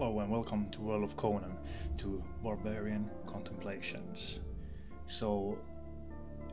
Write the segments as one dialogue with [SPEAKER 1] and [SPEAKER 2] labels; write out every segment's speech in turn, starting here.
[SPEAKER 1] Hello and welcome to World of Conan, to Barbarian Contemplations. So,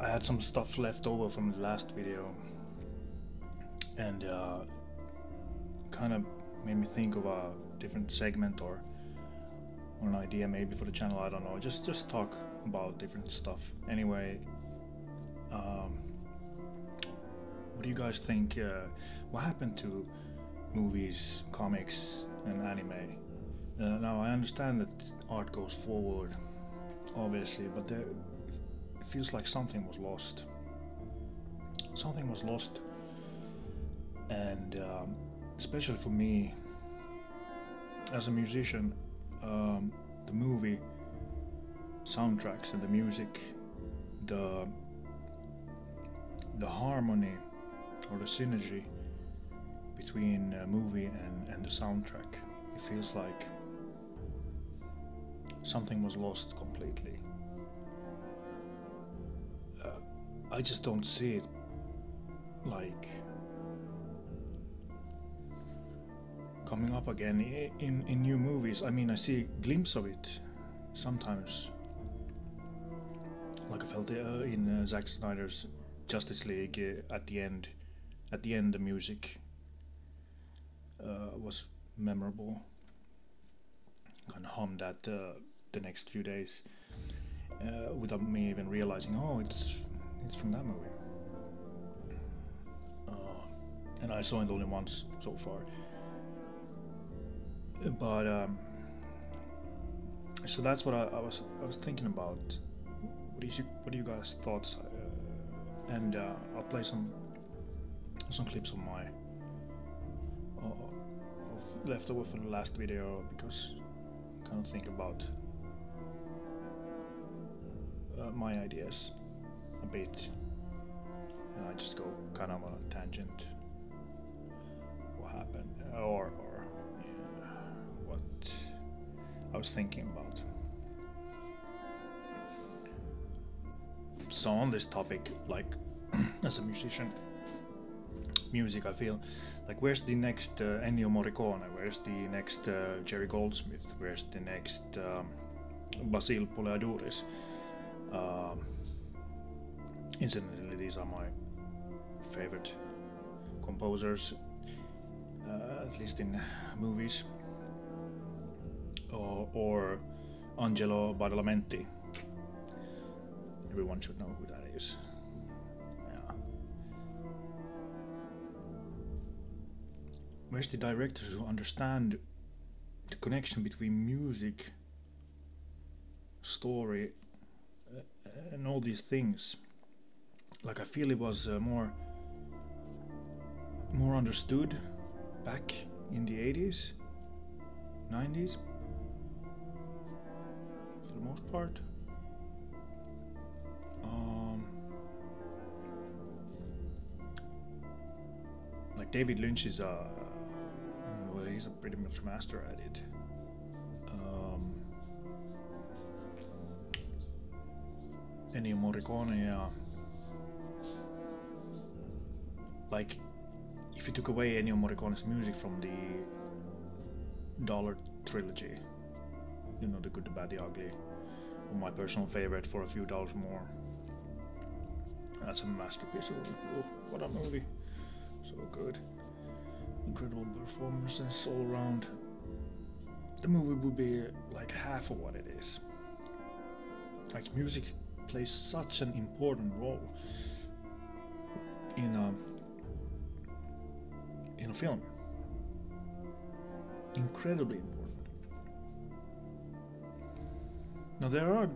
[SPEAKER 1] I had some stuff left over from the last video, and uh, kind of made me think of a different segment or, or an idea maybe for the channel. I don't know. Just just talk about different stuff. Anyway, um, what do you guys think? Uh, what happened to movies, comics, and anime? Uh, now I understand that art goes forward, obviously, but there, it feels like something was lost. Something was lost, and um, especially for me, as a musician, um, the movie soundtracks and the music, the the harmony or the synergy between a movie and, and the soundtrack. It feels like something was lost completely. Uh, I just don't see it like coming up again in, in new movies. I mean, I see a glimpse of it sometimes. Like I felt uh, in uh, Zack Snyder's Justice League uh, at the end. At the end, the music uh, was memorable. Kind of hummed that uh, the next few days uh, without me even realizing. Oh, it's it's from that movie. Uh, and I saw it only once so far. But um, so that's what I, I was I was thinking about. What is you, what are you guys' thoughts? Uh, and uh, I'll play some some clips of my uh, of leftover from the last video because I kind of think about uh, my ideas a bit, and I just go kind of on a tangent. What happened, or or yeah, what I was thinking about. So on this topic, like as a musician, music, I feel like where's the next uh, Ennio Morricone? Where's the next uh, Jerry Goldsmith? Where's the next um, Basil Poledouris? Um, incidentally, these are my favorite composers, uh, at least in movies. Or, or Angelo Badalamenti. Everyone should know who that is. Yeah. Where's the directors who understand the connection between music, story, and all these things? Like I feel it was uh, more more understood back in the 80s, 90s, for the most part. Um, like David Lynch is a well, he's a pretty much master at it. Ennio Morricone, yeah. Like, if you took away Ennio Morricone's music from the Dollar trilogy, you know, the good, the bad, the ugly, or my personal favorite for a few dollars more. That's a masterpiece. Oh, what a movie! So good. Incredible performances all around. The movie would be like half of what it is. Like music plays such an important role in a in a film. Incredibly important. Now there are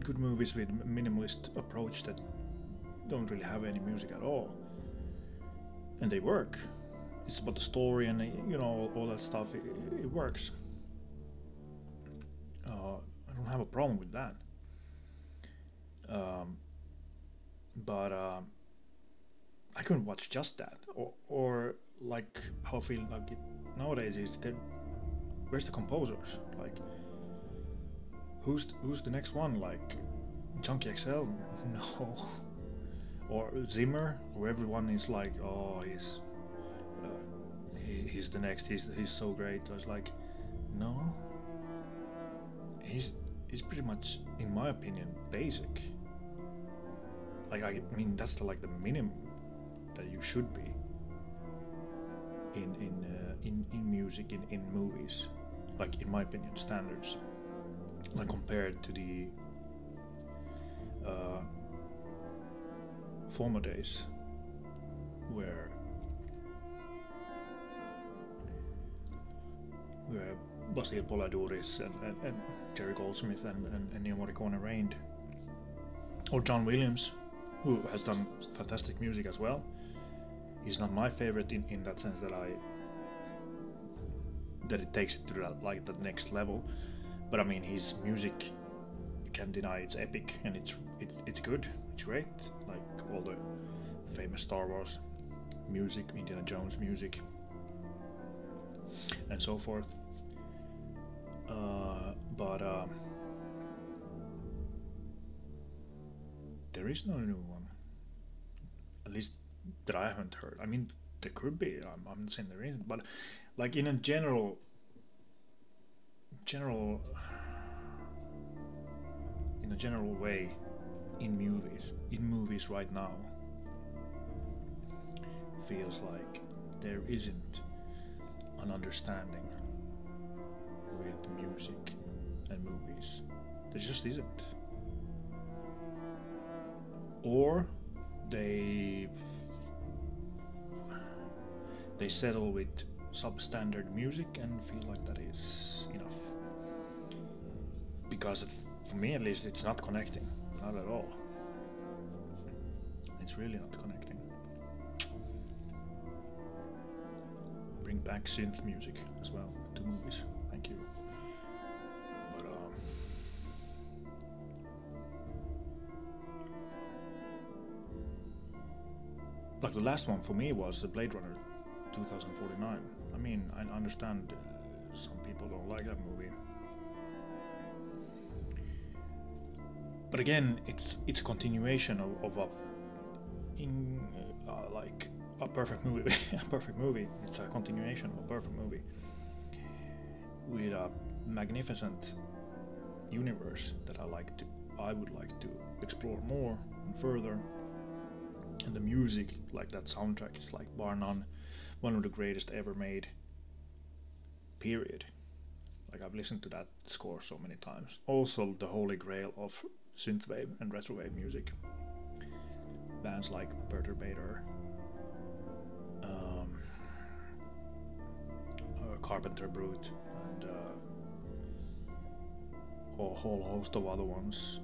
[SPEAKER 1] good movies with minimalist approach that don't really have any music at all, and they work. It's about the story and you know all that stuff. It, it works. Uh, I don't have a problem with that. Um, but uh, I couldn't watch just that, or, or like how I feel like it nowadays is that where's the composers? Like, who's who's the next one? Like, Junkie XL? No. Or Zimmer, where everyone is like, oh, he's uh, he, he's the next. He's he's so great. I was like, no. He's he's pretty much, in my opinion, basic. Like I mean, that's the, like the minimum that you should be in in uh, in in music in in movies. Like in my opinion, standards. Like compared to the uh, former days where where Basil Poledouris and, and, and, Jerry Goldsmith and, and, and Ennio Morricone reigned, or John Williams, who has done fantastic music as well. He's not my favorite in, in that sense that I that it takes it to that like that next level, but I mean his music you can't deny it's epic and it's it's it's good, it's great, like all the famous Star Wars music, Indiana Jones music, and so forth. Uh, but um, there is no new that I haven't heard. I mean, there could be. I'm, I'm not saying there isn't, but like in a general, general, in a general way, in movies, in movies right now, feels like there isn't an understanding with music and movies. There just isn't. Or they they settle with substandard music and feel like that is enough. Because it, for me at least, it's not connecting, not at all. It's really not connecting. Bring back synth music as well to movies. Thank you. But um, like the last one for me was the Blade Runner 2049. I mean, I understand some people don't like that movie. But again, it's it's a continuation of, of a in uh, like a perfect movie. a perfect movie. It's a continuation of a perfect movie with a magnificent universe that I like to I would like to explore more and further. And the music, like that soundtrack, is like bar none one of the greatest ever made. Period. Like I've listened to that score so many times. Also, the holy grail of synthwave and retrowave music. Bands like Perturbator, um, uh, Carpenter Brut, and uh, a whole host of other ones.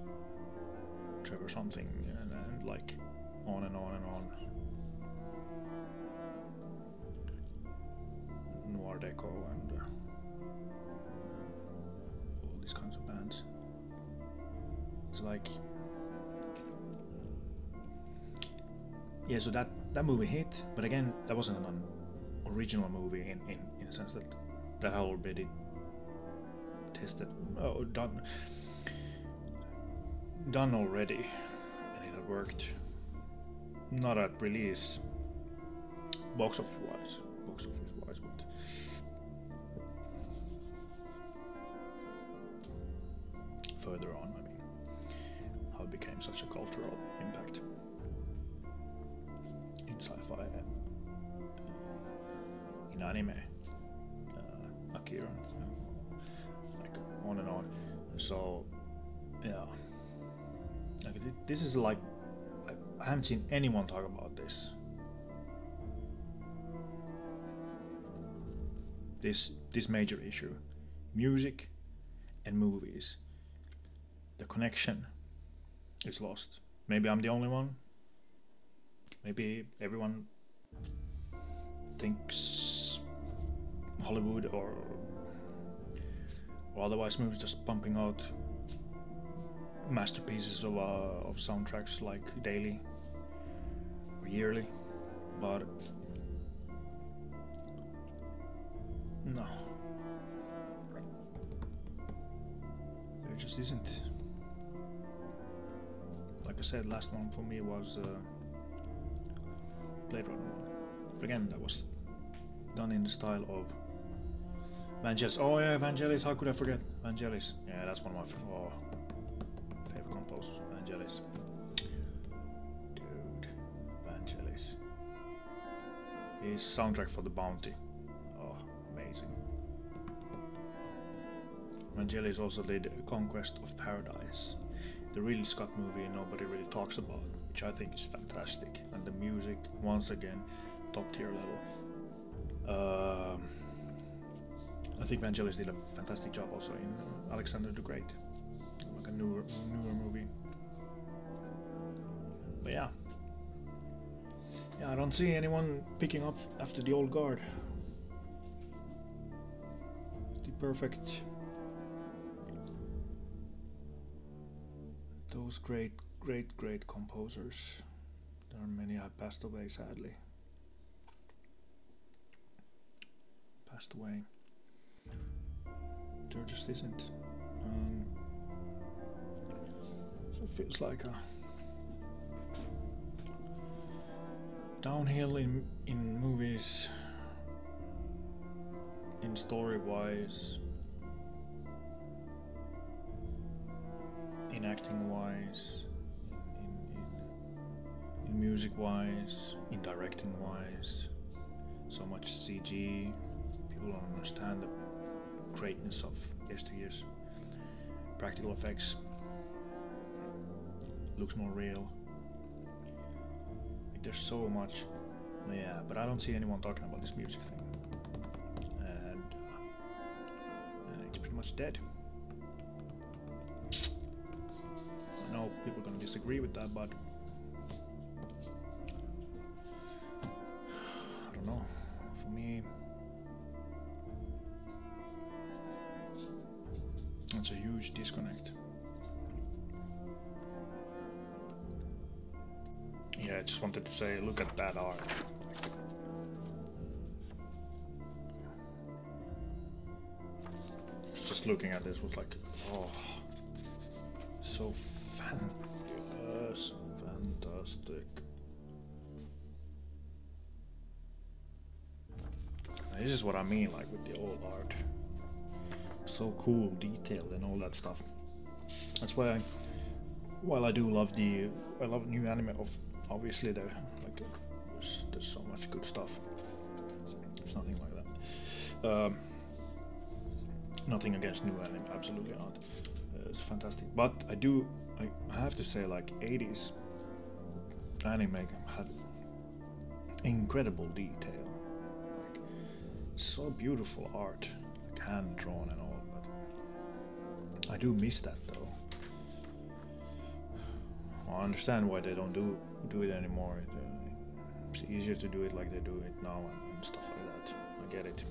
[SPEAKER 1] Trevor something, and, and like on and on and on. Noir Deco and uh, all these kinds of bands. It's like yeah, so that that movie hit, but again, that wasn't an original movie in in, in a sense that that had already tested, oh, done done already, and it had worked. Not at release, box office wise, box office further on. I mean, how it became such a cultural impact in sci-fi and uh, in anime, uh, Akira, uh, like on and on. So, yeah, like this is like I haven't seen anyone talk about this. This this major issue, music and movies the connection is lost. Maybe I'm the only one. Maybe everyone thinks Hollywood or or otherwise movies just pumping out masterpieces of uh, of soundtracks like daily or yearly, but no, there just isn't like I said, last one for me was uh, Blade Runner. Again, that was done in the style of Vangelis. Oh yeah, Vangelis. How could I forget Vangelis? Yeah, that's one of my oh, favorite composers. Vangelis. Dude, Vangelis. His soundtrack for The Bounty. Oh, amazing. Vangelis also did Conquest of Paradise, the Ridley Scott movie nobody really talks about, which I think is fantastic. And the music, once again, top tier level. Um, I think Vangelis did a fantastic job also in Alexander the Great, like a newer, newer movie. But yeah, yeah, I don't see anyone picking up after the old guard. The perfect. Those great, great, great composers. There are many have passed away sadly. Passed away. Just isn't. Um, so it feels like a downhill in in movies, in story wise, in acting wise, in, in, in music wise, in directing wise. So much CG, people don't understand the greatness of yesteryear's practical effects. Looks more real. There's so much, yeah, but I don't see anyone talking about this music thing, and uh, it's pretty much dead. Disagree with that, but I don't know. For me, That's a huge disconnect. Yeah, I just wanted to say, look at that art. Just looking at this was like, oh, so I mean, like with the old art so cool, detailed, and all that stuff. That's why, I, while I do love the, I love new anime. Of obviously there, like, there's, there's so much good stuff. There's nothing like that. Um, nothing against new anime, absolutely not. Uh, it's fantastic, but I do, I, have to say, like 80s anime had incredible detail, so beautiful art, hand drawn and all but I do miss that though. I understand why they don't do do it anymore. It, uh, it's easier to do it like they do it now and, and stuff like that. I get it.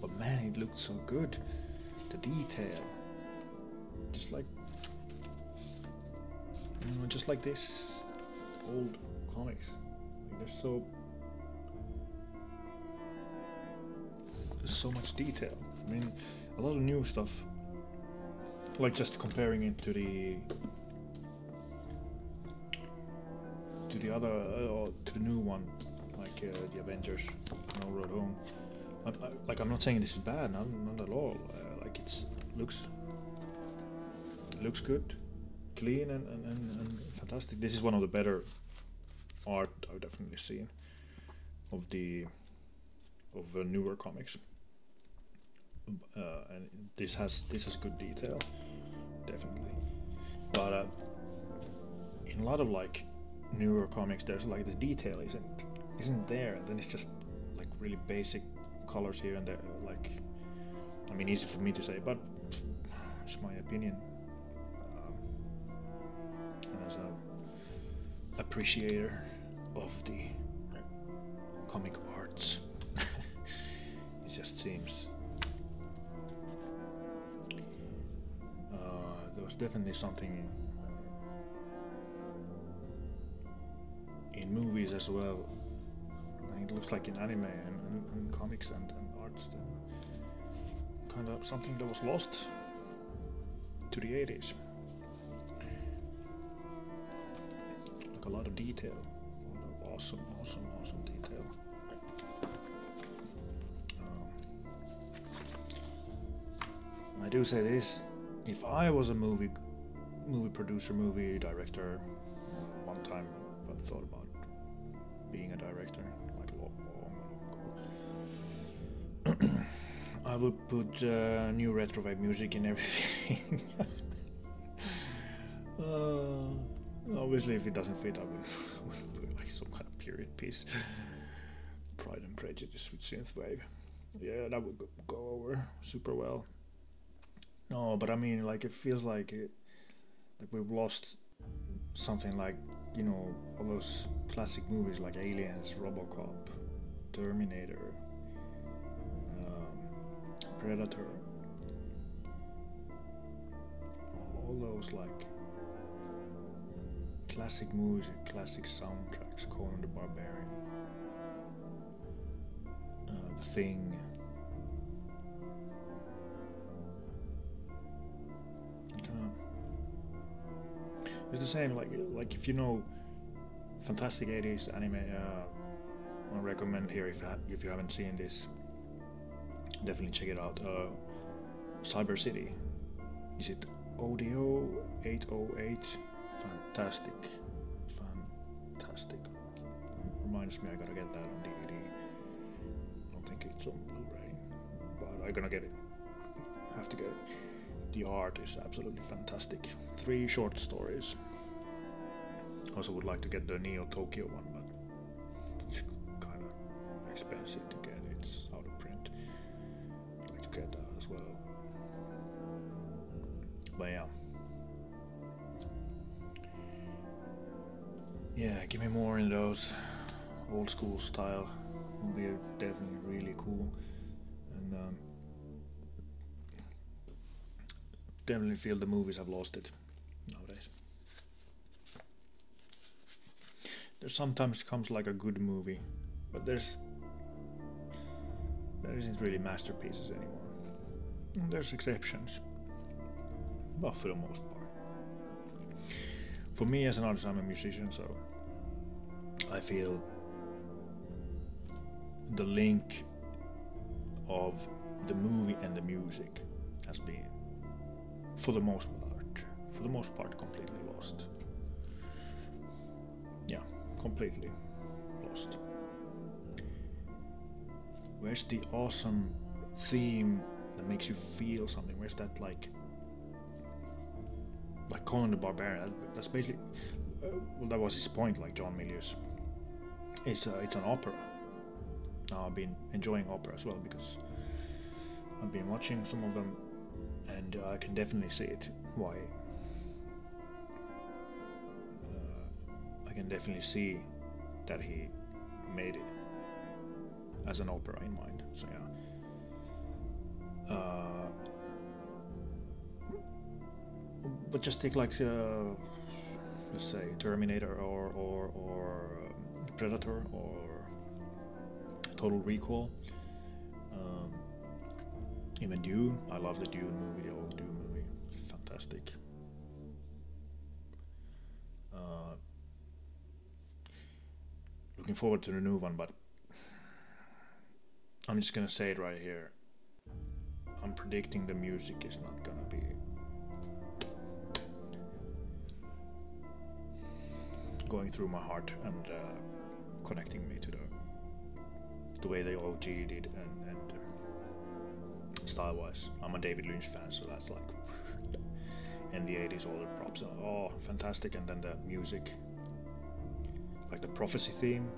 [SPEAKER 1] But man, it looked so good. The detail, just like you know, just like this old comics. Like they're so so much detail. I mean, a lot of new stuff. Like just comparing it to the to the other uh, to the new one like uh, the avengers no road home. I, I, like i'm not saying this is bad not, not at all. Uh, like it's looks looks good clean and, and, and, and, fantastic. This is one of the better art i've definitely seen of the of uh, newer comics uh, and this has this has good detail, definitely. But uh, in a lot of like newer comics, there's like the detail isn't isn't there, then it's just like really basic colors here and there. Like, I mean, easy for me to say, but it's my opinion. Um, as a appreciator of the comic arts, it just seems definitely something in movies as well. It looks like in anime and, and, and comics and, and arts. Kind of something that was lost to the 80s. Like a lot of detail. Awesome, awesome, awesome detail. Um, I do say this if I was a movie movie producer, movie director, one time I thought about being a director, like long, long ago. I would put uh, new retrowave music in everything. uh, obviously, if it doesn't fit, I would, would put like some kind of period piece. Pride and Prejudice with synthwave. Yeah, that would go over super well. No, but I mean, like it feels like it, like we've lost something like you know all those classic movies like Aliens, RoboCop, Terminator, um, Predator, all those like classic movies, classic soundtracks, Conan the Barbarian, uh, The Thing. It's the same, like like if you know fantastic 80s anime, uh, I recommend here if ha- if you haven't seen this, definitely check it out. Uh, Cyber City. Is it Oedo 808? Fantastic. Fantastic. Reminds me I gotta get that on DVD. I don't think it's on Blu-ray, but I'm gonna get it. Have to get it. The art is absolutely fantastic. Three short stories. Also would like to get the Neo Tokyo one, but it's kind of expensive to get. It's out of print. I'd like to get that as well. But yeah. Yeah, give me more in those old school style. Would be definitely really cool. And um, definitely feel the movies have lost it nowadays. There sometimes comes like a good movie, but there's there isn't really masterpieces anymore. And there's exceptions, but for the most part. For me as an artist, I'm a musician, so I feel the link of the movie and the music has been for the most part, for the most part, completely lost. Yeah, completely lost. Where's the awesome theme that makes you feel something? Where's that like, like Conan the Barbarian? That's basically, uh, well, that was his point. Like John Milius, it's uh, it's an opera. Now I've been enjoying opera as well because I've been watching some of them and I can definitely see it. Why? Uh, I can definitely see that he made it as an opera in mind. So yeah. Uh, but just take like uh, let's say Terminator or or or uh, Predator or Total Recall. Um, even Dune, I love the Dune movie, the old Dune movie, fantastic. Uh, looking forward to the new one, but I'm just gonna say it right here. I'm predicting the music is not gonna be going through my heart and uh, connecting me to the the way the OG did and, style wise. I'm a David Lynch fan, so that's like in the 80s, all the props are oh fantastic, and then the music, like the prophecy theme.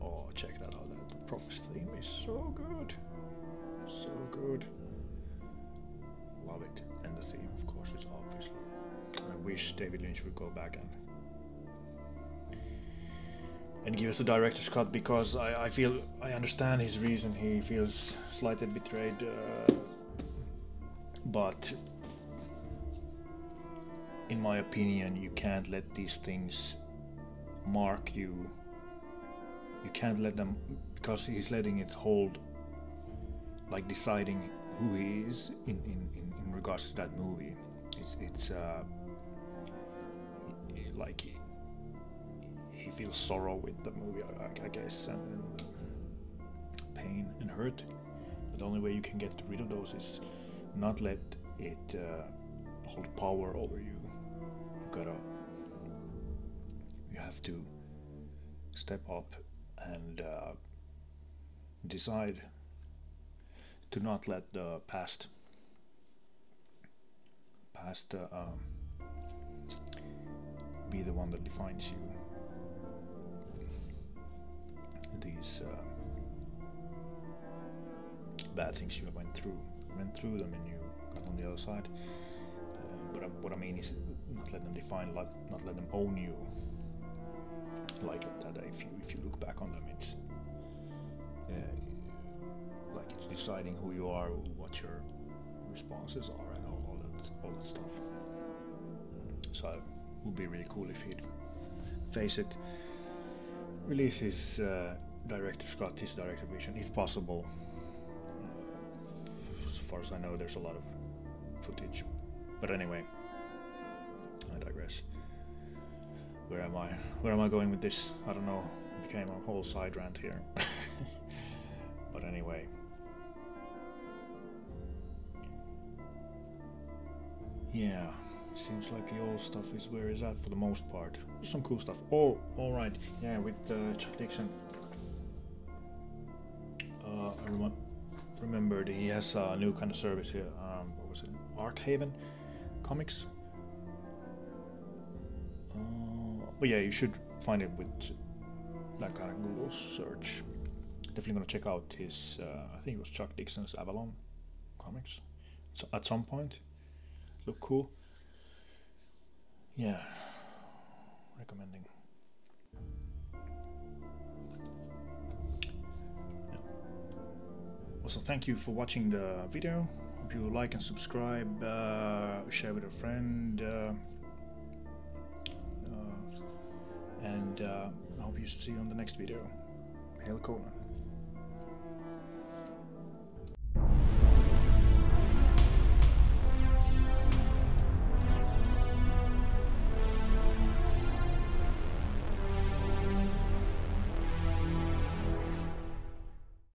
[SPEAKER 1] Oh, check that out! The prophecy theme is so good, so good. Love it, and the theme, of course, is obviously. I wish David Lynch would go back and and give us a director's cut because I, I feel I understand his reason. He feels slightly betrayed, uh, but in my opinion, you can't let these things mark you. You can't let them because he's letting it hold, like deciding who he is in in, in, in regards to that movie. It's it's uh, like he feels sorrow with the movie, I, I guess, and, and, pain and hurt. But the only way you can get rid of those is not let it uh, hold power over you. You gotta, you have to step up and uh, decide to not let the past past uh, um, be the one that defines you. These uh, bad things you went through, went through them, and you got on the other side. Uh, but what I mean is not let them define, like, not let them own you. Like that, if you if you look back on them, it's uh, like it's deciding who you are, what your responses are, and all, all that all that stuff. So it would be really cool if he'd face it, release his uh, director's cut, his director vision, if possible. As far as I know, there's a lot of footage. But anyway, I digress. Where am I? Where am I going with this? I don't know. It became a whole side rant here. but anyway. Yeah, seems like the old stuff is where it's at for the most part. Some cool stuff. Oh, alright. Yeah, with uh, Chuck Dixon. Uh, I rem remembered he has a new kind of service here. Um, what was it? Arkhaven Comics? Uh, but yeah, you should find it with that kind of Google search. Definitely gonna check out his. Uh, I think it was Chuck Dixon's Avalon comics. So at some point, look cool. Yeah, recommending. Also, thank you for watching the video. Hope you like and subscribe, uh, share with a friend. Uh, and uh, I hope you see you on the next video. Hail Conan.